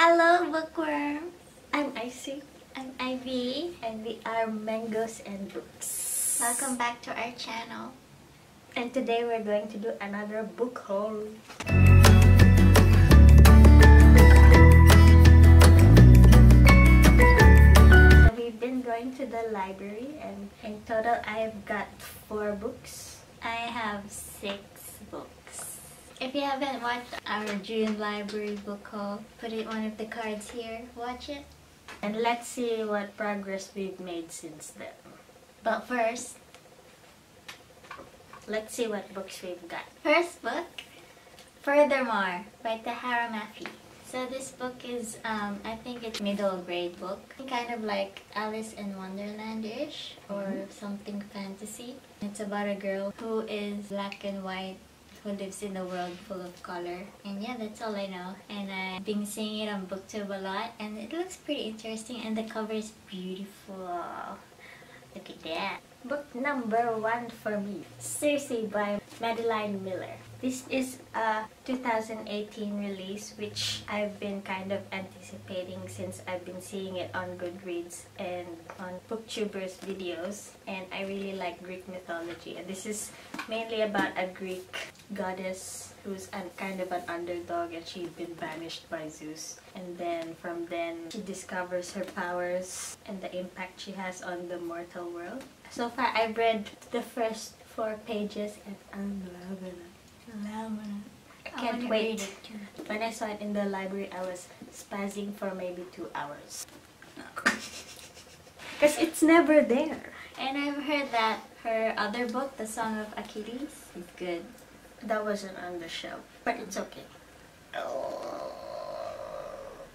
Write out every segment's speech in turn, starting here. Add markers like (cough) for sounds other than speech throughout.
Hello, bookworms! I'm Icy, I'm Ivy. and we are Mangoes and Books. Welcome back to our channel. And today we're going to do another book haul. So we've been going to the library, and in total, I've got four books. I have six. If you haven't watched our June library book haul, put it one of the cards here. Watch it. And let's see what progress we've made since then. But first, Let's see what books we've got. first book, Furthermore by Tahereh Mafi. So this book is, um, I think it's middle grade book. Kind of like Alice in Wonderland-ish or something fantasy. It's about a girl who is black and white who lives in a world full of color. And yeah, that's all I know. And I've been seeing it on BookTube a lot and it looks pretty interesting and the cover is beautiful. Look at that. Book number one for me, Circe by Madeline Miller. This is a 2018 release which I've been kind of anticipating since I've been seeing it on Goodreads and on booktubers videos and I really like Greek mythology and this is mainly about a Greek goddess who's an, kind of an underdog and she's been banished by Zeus and then from then she discovers her powers and the impact she has on the mortal world. So far I've read the first four pages and I'm loving it. I I can't wanna wait. read it too. When I saw it in the library, I was spazzing for maybe two hours. (laughs) Because it's never there. And I've heard that her other book, The Song of Achilles, is good. That wasn't on the shelf, but it's mm-hmm. okay.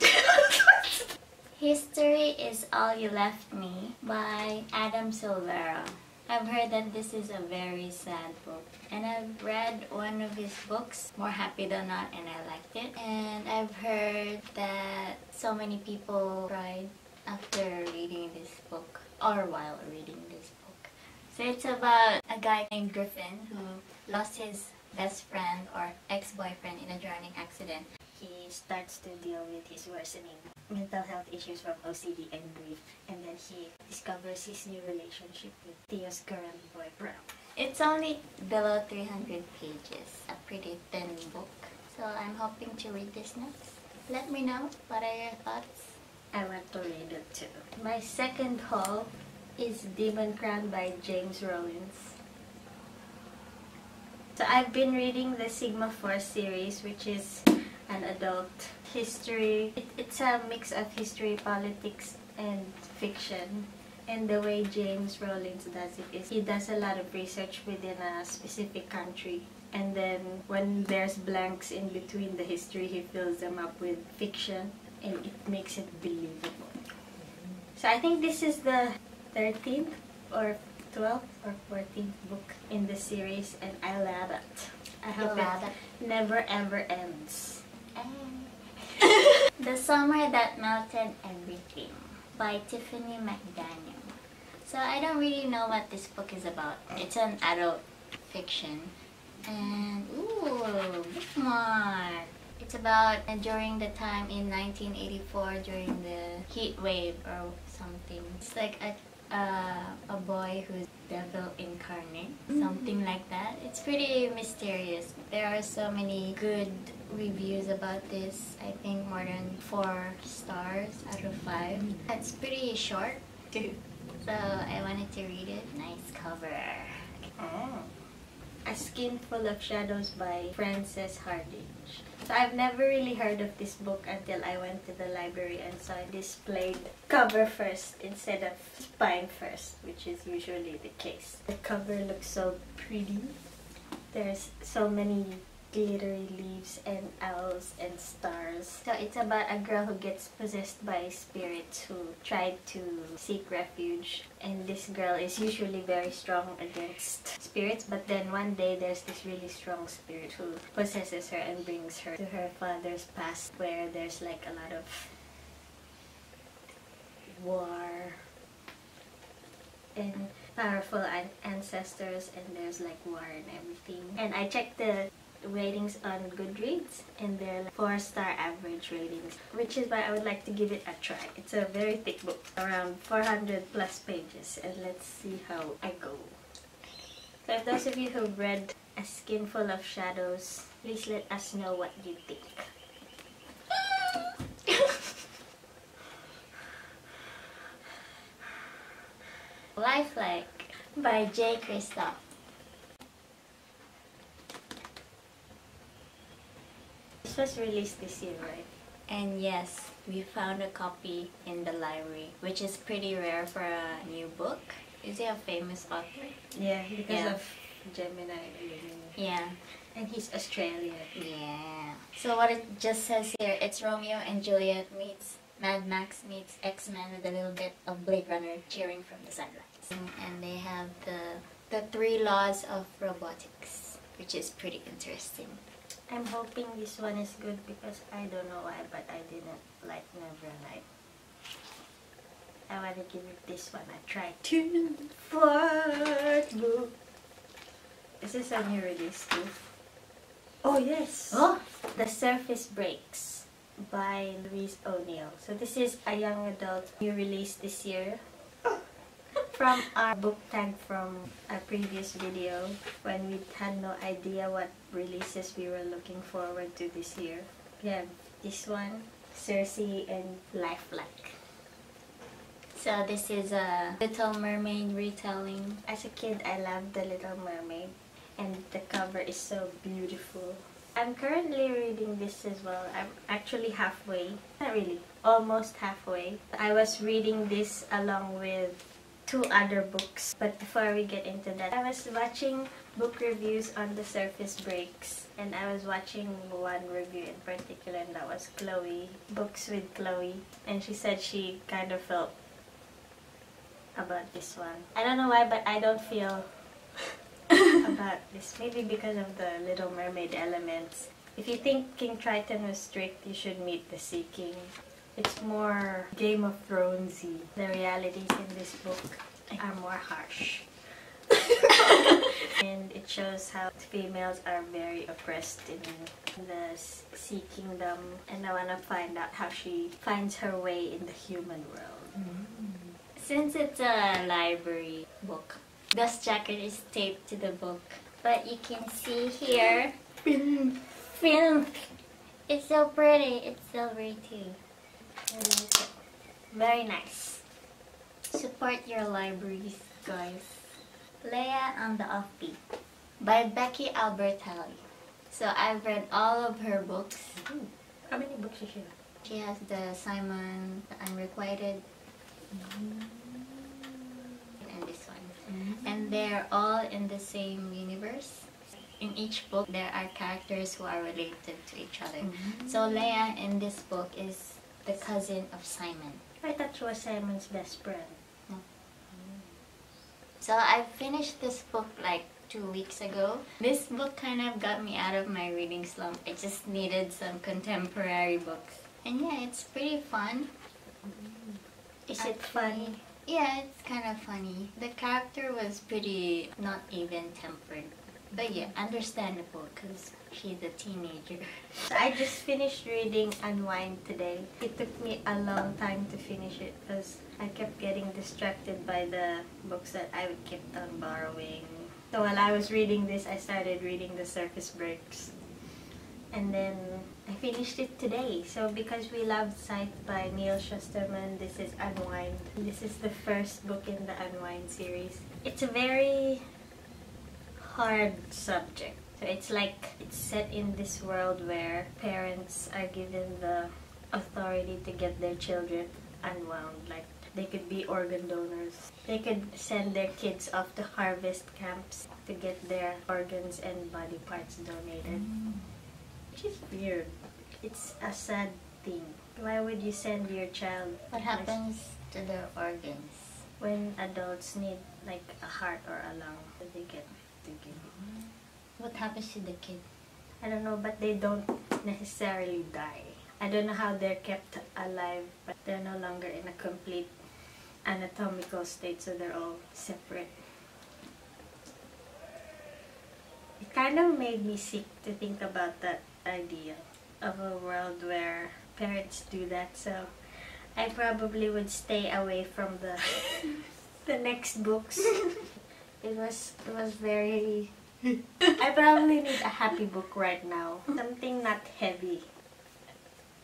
(laughs) History is All You Left Me by Adam Silvera. I've heard that this is a very sad book. And I've read one of his books, More Happy Than Not, and I liked it. And I've heard that so many people cried after reading this book, or while reading this book. So it's about a guy named Griffin who mm-hmm. lost his best friend or ex-boyfriend in a drowning accident. He starts to deal with his worsening mental health issues from OCD and grief, and then he discovers his new relationship with Theo's current boy, Brown. It's only below 300 pages, a pretty thin book. So I'm hoping to read this next. Let me know what are your thoughts. I want to read it too. My second haul is Demon Crown by James Rollins. So I've been reading the Sigma Force series, which is an adult history. It, it's a mix of history, politics, and fiction. And the way James Rollins does it is he does a lot of research within a specific country. And then when there's blanks in between the history, he fills them up with fiction and it makes it believable. So I think this is the 13th or 12th or 14th book in the series and I love it. I hope love it never ever ends. The Summer That Melted Everything by Tiffany McDaniel. So I don't really know what this book is about. It's an adult fiction. And, ooh, bookmark. It's about uh, during the time in 1984 during the heat wave or something. It's like a uh, a boy who's devil incarnate, something like that. It's pretty mysterious. There are so many good reviews about this. I think more than four stars out of five. It's pretty short, too. (laughs) so I wanted to read it. Nice cover. A Skinful of Shadows by Frances Hardinge. So I've never really heard of this book until I went to the library and saw it displayed cover first instead of spine first, which is usually the case. The cover looks so pretty. There's so many glittery leaves and owls and stars. So it's about a girl who gets possessed by spirits who try to seek refuge. And this girl is usually very strong against spirits, but then one day there's this really strong spirit who possesses her and brings her to her father's past where there's like a lot of war and powerful ancestors and there's like war and everything. And I checked the ratings on Goodreads and they're like four star average ratings, which is why I would like to give it a try. It's a very thick book, around 400 plus pages, and let's see how I go. So, if those of you who've read A Skinful of Shadows, please let us know what you think. (laughs) Lifelike by Jay Kristoff. This was released this year, right? And yes, we found a copy in the library, which is pretty rare for a new book. Is he a famous author? Yeah, because Yeah. of Gemina. Yeah. And he's Australian. Yeah. So what it just says here, it's Romeo and Juliet meets Mad Max meets X-Men with a little bit of Blade Runner cheering from the sidelines. And they have the the three laws of robotics, which is pretty interesting. I'm hoping this one is good because I don't know why, but I didn't like Nevernight. I want to give it this one a try. Two, four, go. Is this a new release too? Oh yes. Oh! The Surface Breaks by Louise O'Neill. So this is a young adult new release this year. From our book tag from a previous video when we had no idea what releases we were looking forward to this year. We have this one, Circe and Lifelike. So this is a Little Mermaid retelling. As a kid, I loved The Little Mermaid, and the cover is so beautiful. I'm currently reading this as well. I'm actually halfway. Not really, almost halfway. I was reading this along with two other books. But before we get into that, I was watching book reviews on The Surface Breaks, and I was watching one review in particular, and that was Chloe, Books with Chloe, and she said she kind of felt about this one. I don't know why, but I don't feel (laughs) about this. Maybe because of the Little Mermaid elements. If you think King Triton was strict, you should meet the Sea King. It's more Game of Thronesy. The realities in this book are more harsh. (laughs) and it shows how females are very oppressed in the Sea Kingdom. And I want to find out how she finds her way in the human world. Mm. Since it's a library book, dust jacket is taped to the book. But you can see here, Film. film. It's so pretty. It's silvery too. Very nice. Support your libraries, guys. Leah on the Offbeat by Becky Albertalli. So I've read all of her books. Ooh, How many books does she have? She has the Simon, the Unrequited, mm. and this one. Mm-hmm. And they're all in the same universe. In each book, there are characters who are related to each other. Mm-hmm. So Leah in this book is the cousin of Simon. I thought she was Simon's best friend. Mm-hmm. So I finished this book like two weeks ago. This book kind of got me out of my reading slump. I just needed some contemporary books. And yeah, it's pretty fun. Is it funny? Yeah, it's kind of funny. The character was pretty not even tempered. But yeah, mm-hmm. understandable because she's a teenager. I just finished reading Unwind today. It took me a long time to finish it because I kept getting distracted by the books that I would keep on borrowing. So while I was reading this, I started reading The Surface Breaks. And then I finished it today. So because we loved Scythe by Neal Shusterman, this is Unwind. This is the first book in the Unwind series. It's a very hard subject. So it's like it's set in this world where parents are given the authority to get their children unwound. Like they could be organ donors. They could send their kids off to harvest camps to get their organs and body parts donated. Mm. Which is weird. It's a sad thing. Why would you send your child What happens to their organs? when adults need like a heart or a lung that they get to give it? What happens to the kid? I don't know, but they don't necessarily die. I don't know how they're kept alive, but they're no longer in a complete anatomical state, so they're all separate. It kind of made me sick to think about that idea of a world where parents do that. So I probably would stay away from the (laughs) the next books. (laughs) it was it was very I probably need a happy book right now. Something not heavy.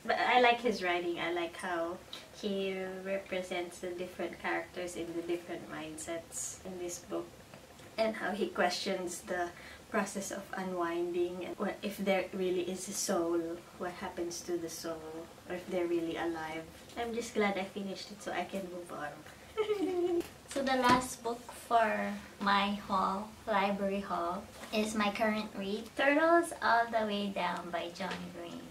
But I like his writing. I like how he represents the different characters in the different mindsets in this book. And how he questions the process of unwinding and what if there really is a soul, what happens to the soul, or if they're really alive. I'm just glad I finished it so I can move on. (laughs) So the last book for my haul, library haul, is my current read, Turtles All the Way Down by John Green.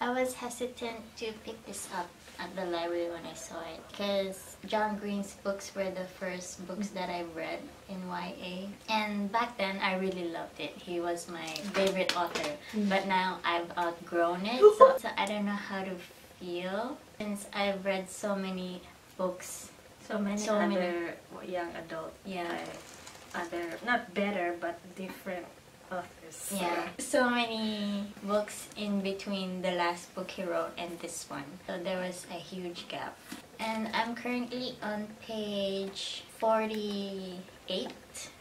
I was hesitant to pick this up at the library when I saw it because John Green's books were the first books that I read in YA. And back then I really loved it. He was my favorite author. But now I've outgrown it, (laughs) so, so I don't know how to feel since I've read so many books So many So other many. young adult, Yeah. uh, other not better but different authors. Yeah, so many books in between the last book he wrote and this one. So there was a huge gap. And I'm currently on page 48.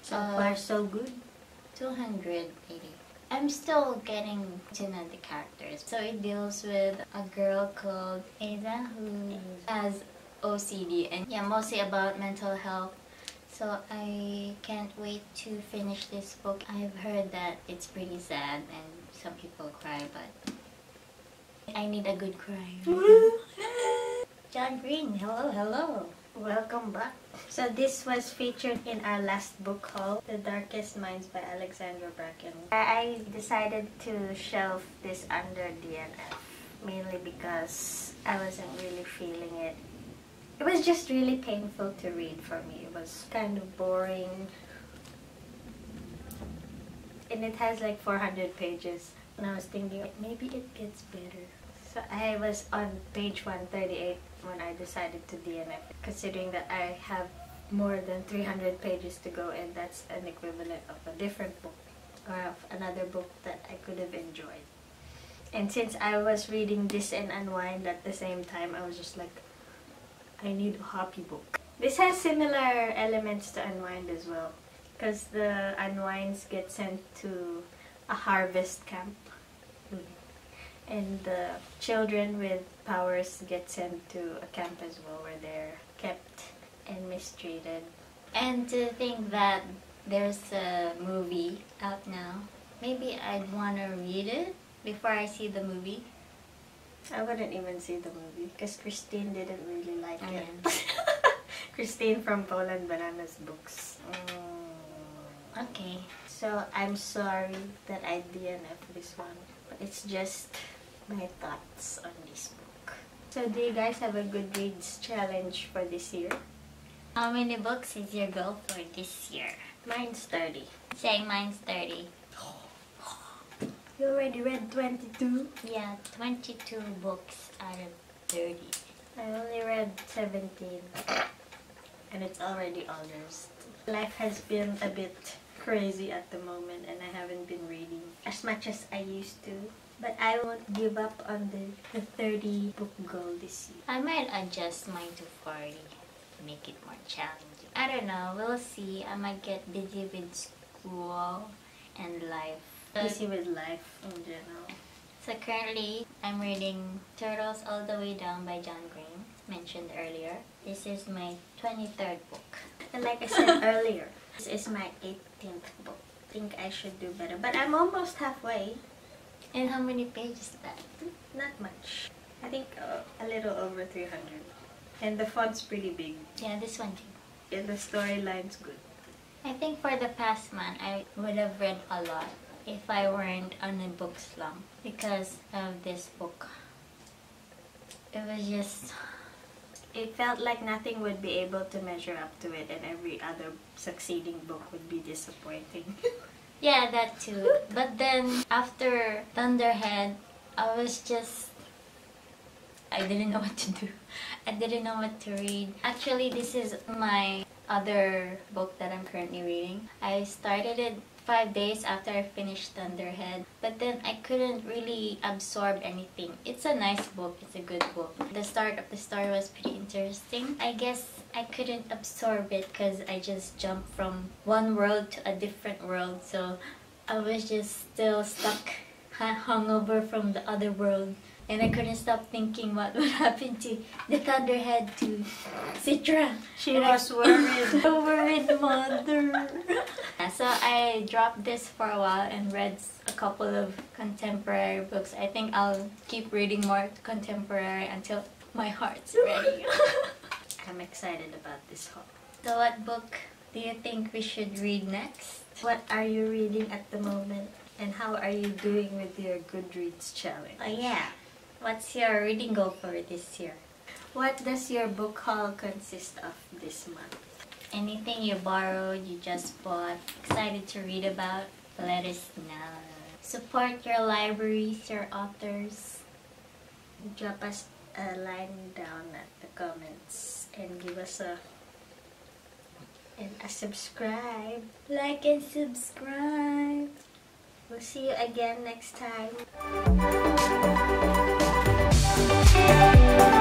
So far, so good. 280. I'm still getting to know the characters. So it deals with a girl called Aza who has OCD and yeah, mostly about mental health. So I can't wait to finish this book. I've heard that it's pretty sad and some people cry, but I need a good cry. (laughs) John Green, hello, hello. Welcome back. So this was featured in our last book haul, The Darkest Minds by Alexandra Bracken. I decided to shelf this under DNF mainly because I wasn't really feeling it. It was just really painful to read for me. It was kind of boring. And it has like 400 pages. And I was thinking maybe it gets better. So I was on page 138 when I decided to DNF, considering that I have more than 300 pages to go, and that's an equivalent of a different book or of another book that I could have enjoyed. And since I was reading this and Unwind at the same time, I was just like, I need a happy book. This has similar elements to Unwind as well, because the Unwinds get sent to a harvest camp and the children with powers get sent to a camp as well where they're kept and mistreated. And to think that there's a movie out now, maybe I'd want to read it before I see the movie. I wouldn't even see the movie because Christine didn't really like Oh, it. (laughs) Christine from Poland Bananas Books. Mm. Okay. So I'm sorry that I DNF this one, but it's just my thoughts on this book. So do you guys have a Goodreads challenge for this year? How many books is your goal for this year? Mine's 30. Saying mine's 30. (gasps) (laughs) You already read 22? Yeah, 22 books out of 30. I only read 17. And it's already August. Life has been a bit crazy at the moment and I haven't been reading as much as I used to. But I won't give up on the, the 30 book goal this year. I might adjust mine to 40 to make it more challenging. I don't know, we'll see. I might get busy with school and life. Busy with life in general. So currently, I'm reading Turtles All the Way Down by John Green, mentioned earlier. This is my 23rd book. And like I said (laughs) earlier, this is my 18th book. I think I should do better. But I'm almost halfway. And how many pages is that? Not much. I think uh, a little over 300. And the font's pretty big. Yeah, this one too. And the storyline's good. I think for the past month, I would have read a lot if I weren't on a book slump because of this book. It was just, It felt like nothing would be able to measure up to it and every other succeeding book would be disappointing. (laughs) yeah, that too. But then after Thunderhead, I was just, I didn't know (laughs) what to do. I didn't know what to read. Actually, this is my other book that I'm currently reading. I started it five days after I finished Thunderhead, but then I couldn't really absorb anything. It's a nice book, it's a good book. The start of the story was pretty interesting. I guess I couldn't absorb it because I just jumped from one world to a different world, so I was just still stuck (laughs) hungover from the other world and I couldn't stop thinking what would (laughs) happen to the Thunderhead to Citra. She And was worried. I, (laughs) worried mother. (laughs) so I dropped this for a while and read a couple of contemporary books. I think I'll keep reading more contemporary until my heart's ready. I'm excited about this haul. so what book do you think we should read next? What are you reading at the moment? And how are you doing with your Goodreads challenge? Oh yeah. What's your reading goal for this year? What does your book haul consist of this month? Anything you borrowed, you just bought, excited to read about, let us know. Support your libraries, your authors. Drop us a line down at the comments and give us a and a subscribe. Like and subscribe. We'll see you again next time. Thank you.